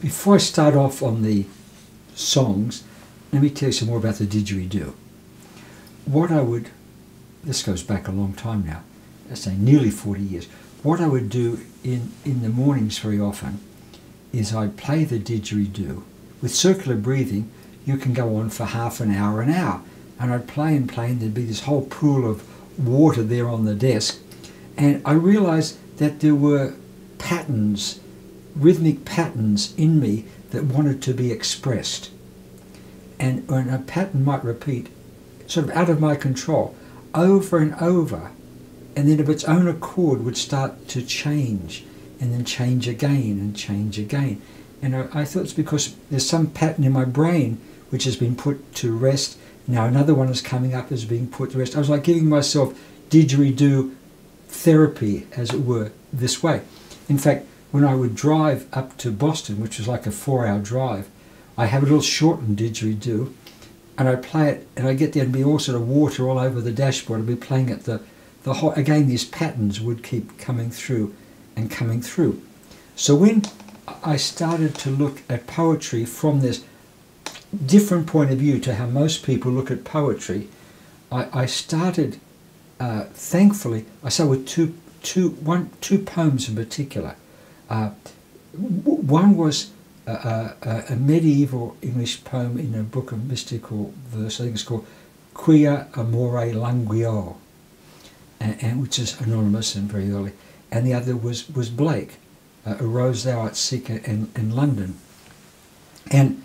before I start off on the songs, let me tell you some more about the didgeridoo. What I would, this goes back a long time now, let's say nearly 40 years. What I would do in, in the mornings very often is I'd play the didgeridoo. With circular breathing, you can go on for half an hour, an hour. And I'd play and play, and there'd be this whole pool of water there on the desk. And I realized that there were patterns, rhythmic patterns in me that wanted to be expressed. And when a pattern might repeat, sort of out of my control, over and over, and then of its own accord would start to change, and then change again and change again. And I, I thought it's because there's some pattern in my brain which has been put to rest. Now another one is coming up as being put to rest. I was like giving myself didgeridoo therapy, as it were, this way. In fact, when I would drive up to Boston, which was like a four hour drive, I have a little shortened didgeridoo and I play it and I get there and be all sort of water all over the dashboard. I'd be playing it the, the whole, again, these patterns would keep coming through and coming through. So when I started to look at poetry from this different point of view to how most people look at poetry, I, I started, uh, thankfully, I started with two, two, one, two poems in particular. Uh, one was a, a, a, medieval English poem in a book of mystical verse, I think it's called Quia Amore Langueo, and, and, which is anonymous and very early. And the other was, was Blake, uh, Arose Thou Art Seeker in, in London. And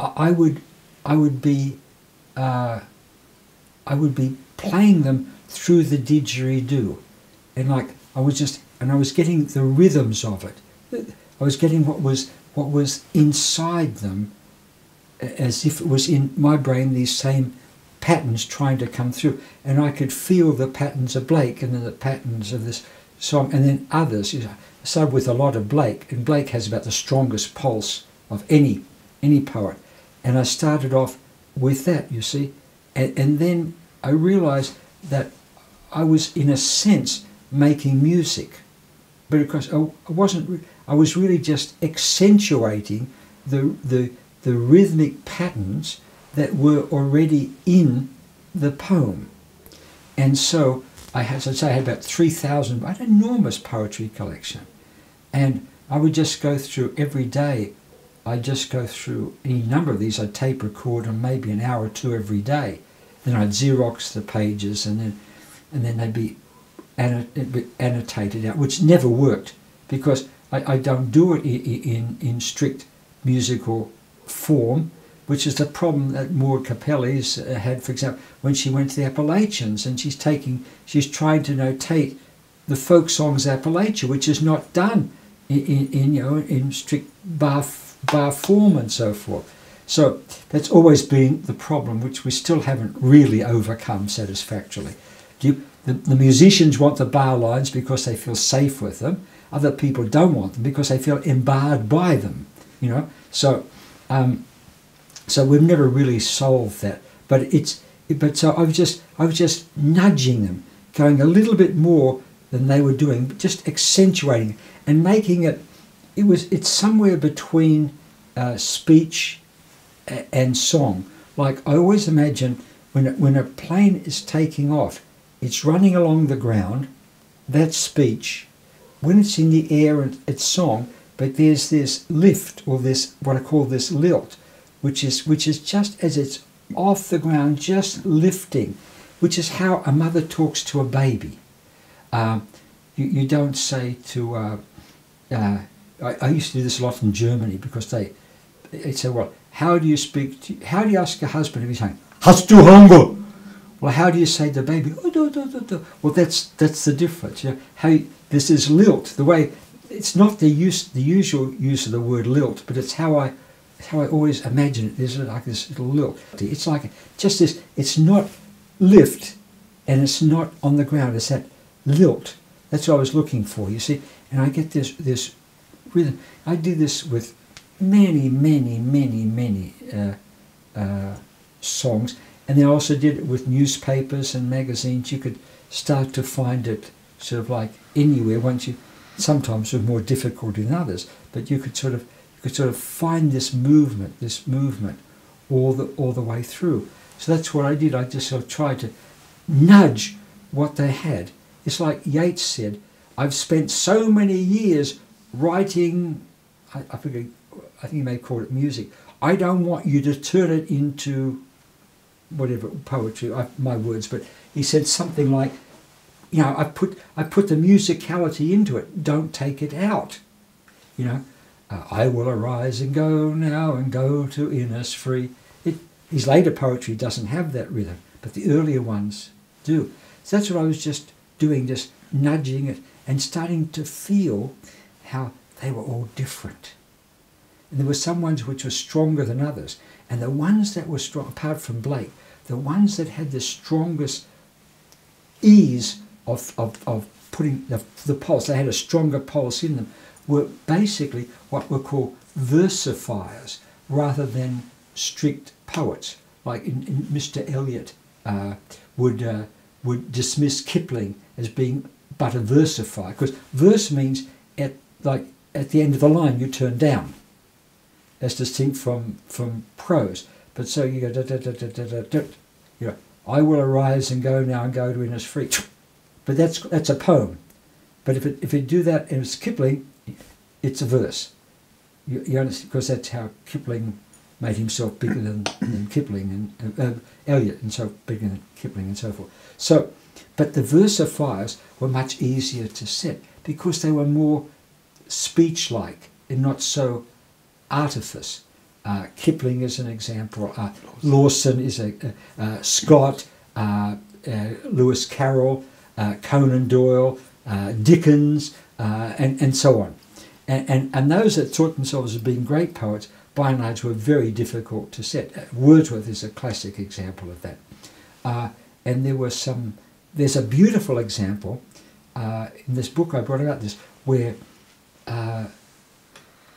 I would, I would be, uh, I would be playing them through the didgeridoo, and like I was just, and I was getting the rhythms of it. I was getting what was what was inside them, as if it was in my brain these same patterns trying to come through, and I could feel the patterns of Blake and then the patterns of this song, and then others. I started with a lot of Blake, and Blake has about the strongest pulse of any any poet, and I started off with that. You see, and, and then I realised that I was in a sense making music, but of course I wasn't. I was really just accentuating the, the, the rhythmic patterns that were already in the poem. And so I had, to say, I had about 3,000, I had an enormous poetry collection. And I would just go through every day, I'd just go through any number of these, I'd tape record on maybe an hour or two every day. Then I'd Xerox the pages and then, and then they'd be annotated out, which never worked because I, I don't do it in, in, in strict musical form, which is the problem that Maud Karpeles uh, had, for example, when she went to the Appalachians and she's taking, she's trying to notate the folk songs Appalachia, which is not done in, in, in you know in strict bar bar form and so forth. So that's always been the problem, which we still haven't really overcome satisfactorily. You, the, the musicians want the bar lines because they feel safe with them, other people don't want them because they feel embarred by them. You know, so um, so we've never really solved that. But it's but so I was just I was just nudging them, going a little bit more than they were doing, just accentuating and making it. It was it's somewhere between uh, speech and song. Like I always imagine when when a plane is taking off, it's running along the ground. That's speech when it's in the air and it's song, but there's this lift or this what I call this lilt, which is which is just as it's off the ground, just lifting, which is how a mother talks to a baby. Um, you, you don't say to uh, uh, I, I, used to do this a lot in Germany because they they say, well, how do you speak? To, how do you ask your husband if he's saying, "Hast du Hunger?" Well, how do you say the baby? Oh, well, that's that's the difference. You know, how you, this is lilt. The way it's not the use the usual use of the word lilt, but it's how I how I always imagine it. Is it. Like this little lilt. It's like just this. It's not lift, and it's not on the ground. It's that lilt. That's what I was looking for. You see, and I get this this rhythm. I do this with many, many, many, many uh, uh, songs, and then I also did it with newspapers and magazines. You could start to find it sort of like anywhere once you sometimes with more difficulty than others but you could sort of you could sort of find this movement, this movement, all the all the way through. So that's what I did. I just sort of tried to nudge what they had. It's like Yeats said, I've spent so many years writing, I, I forget, I think you may call it music. I don't want you to turn it into whatever poetry, I, my words, but he said something like, you know, I put I put the musicality into it. Don't take it out. You know, uh, I will arise and go now and go to Innisfree. It, his later poetry doesn't have that rhythm, but the earlier ones do. So that's what I was just doing, just nudging it and starting to feel how they were all different. And there were some ones which were stronger than others. And the ones that were strong, apart from Blake, the ones that had the strongest ease of, of, of putting the, the pulse, they had a stronger pulse in them, were basically what were called versifiers rather than strict poets. Like in, in Mr. Eliot uh, would, uh, would dismiss Kipling as being but a versifier, because verse means at like at the end of the line you turn down, as distinct from from prose. But so you go da da da da da da. da you know, I will arise and go now and go to Innisfree. But that's that's a poem. But if it, if you do that and it's Kipling, it's a verse. You, you understand because that's how Kipling made himself bigger than, than Kipling and uh, Eliot and so bigger than Kipling and so forth. So, but the versifiers were much easier to set because they were more speech-like and not so artifice. Uh, Kipling is an example. Uh, Lawson is a, uh, Scott, uh, uh, Lewis Carroll, uh, Conan Doyle, Dickens, and, and so on. And, and, and those that thought themselves as being great poets, by and large, were very difficult to set. Wordsworth is a classic example of that. and there were some, there's a beautiful example in this book I brought about this, where uh,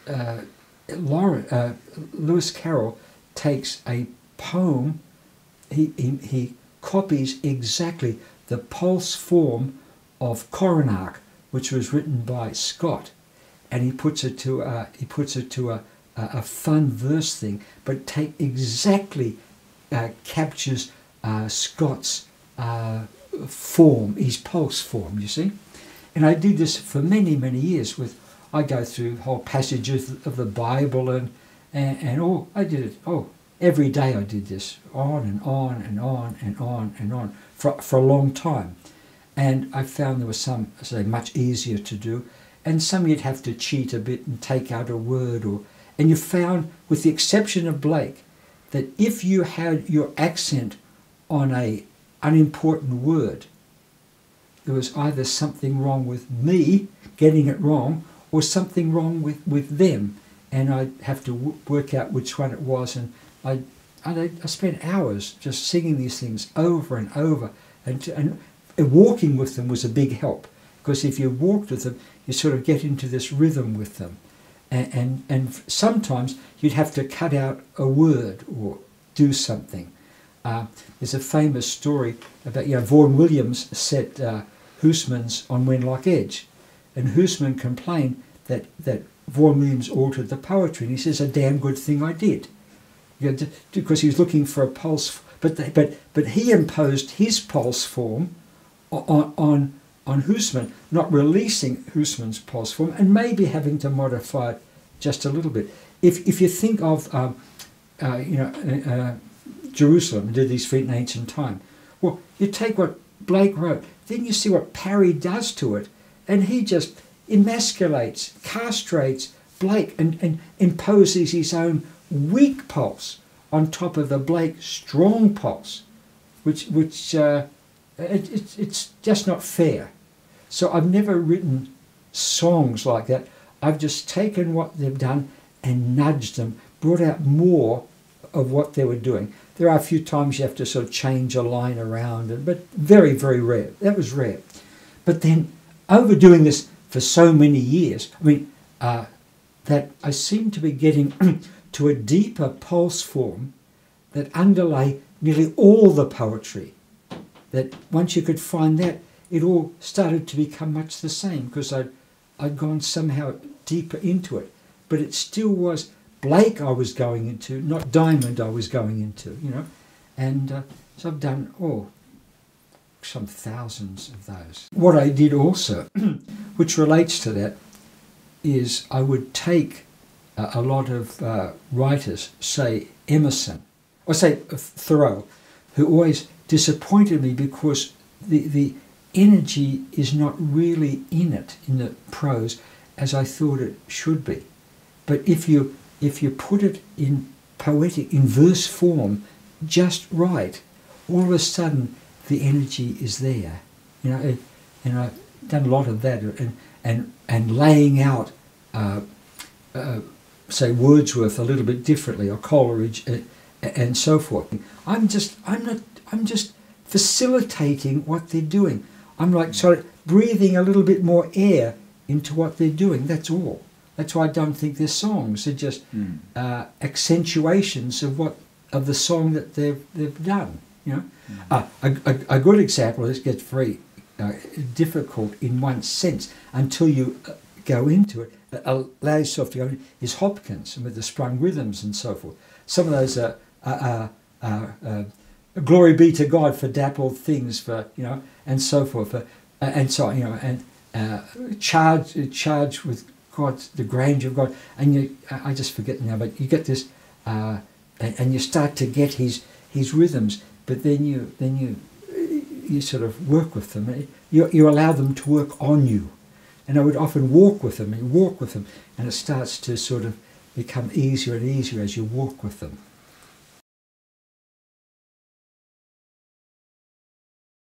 uh, uh, Lewis Carroll takes a poem, he, he, he copies exactly the pulse form of Coronach, which was written by Scott, and he puts it to a, he puts it to a, a, fun verse thing, but take exactly uh, captures uh, Scott's uh, form, his pulse form. You see, and I did this for many many years with I go through whole passages of the Bible and, and, and all. I did it, oh, every day I did this, on and on and on and on and on for, for a long time. And I found there was some, say, much easier to do, and some you'd have to cheat a bit and take out a word or, and you found, with the exception of Blake, that if you had your accent on a unimportant word, there was either something wrong with me getting it wrong or something wrong with, with them. And I'd have to work out which one it was. And I, I, I spent hours just singing these things over and over. And, to, and walking with them was a big help. Because if you walked with them, you sort of get into this rhythm with them. And, and, and sometimes you'd have to cut out a word or do something. Uh, there's a famous story about, you know, Vaughan Williams set uh, Housman's on Wenlock Edge and Housman complained that, that Vaughan Williams altered the poetry. And he says, a damn good thing I did. Because he was looking for a pulse. But, they, but, but he imposed his pulse form on, on, on Housman, not releasing Housman's pulse form and maybe having to modify it just a little bit. If, if you think of, um, uh, you know, uh, uh Jerusalem, did these feet in ancient time, well, you take what Blake wrote, then you see what Parry does to it, and he just emasculates, castrates Blake and, and imposes his own weak pulse on top of the Blake strong pulse, which, which uh, it, it, it's just not fair. So I've never written songs like that. I've just taken what they've done and nudged them, brought out more of what they were doing. There are a few times you have to sort of change a line around, but very, very rare. That was rare. But then overdoing this for so many years, I mean, uh, that I seem to be getting to a deeper pulse form that underlay nearly all the poetry. That once you could find that, it all started to become much the same because I'd, I'd gone somehow deeper into it. but it still was Blake I was going into, not Diamond I was going into, you know. And uh, so I've done, oh, some thousands of those. What I did also, which relates to that, is I would take uh, a lot of uh, writers, say Emerson, or say Thoreau, who always disappointed me because the, the energy is not really in it, in the prose, as I thought it should be. But if you, if you put it in poetic, in verse form, just right, all of a sudden the energy is there. You know, and I've done a lot of that, and and and laying out, uh, uh, say Wordsworth a little bit differently, or Coleridge, uh, and so forth. I'm just, I'm not, I'm just facilitating what they're doing. I'm like sort of breathing a little bit more air into what they're doing. That's all. That's why I don't think they're songs. They're just mm. uh, accentuations of what of the song that they've they've done. You know, mm. uh, a, a, a, good example. This gets very uh, difficult in one sense until you uh, go into it. Allow yourself to. Is Hopkins and with the sprung rhythms and so forth. Some of those are. Uh, glory be to God for dappled things, for you know, and so forth, for, and so you know, and uh, charged charged with God, the grandeur of God, and you, I just forget now, but you get this, uh, and, and, you start to get his his rhythms, but then you then you you sort of work with them, you you allow them to work on you, and I would often walk with them and walk with them, and it starts to sort of become easier and easier as you walk with them.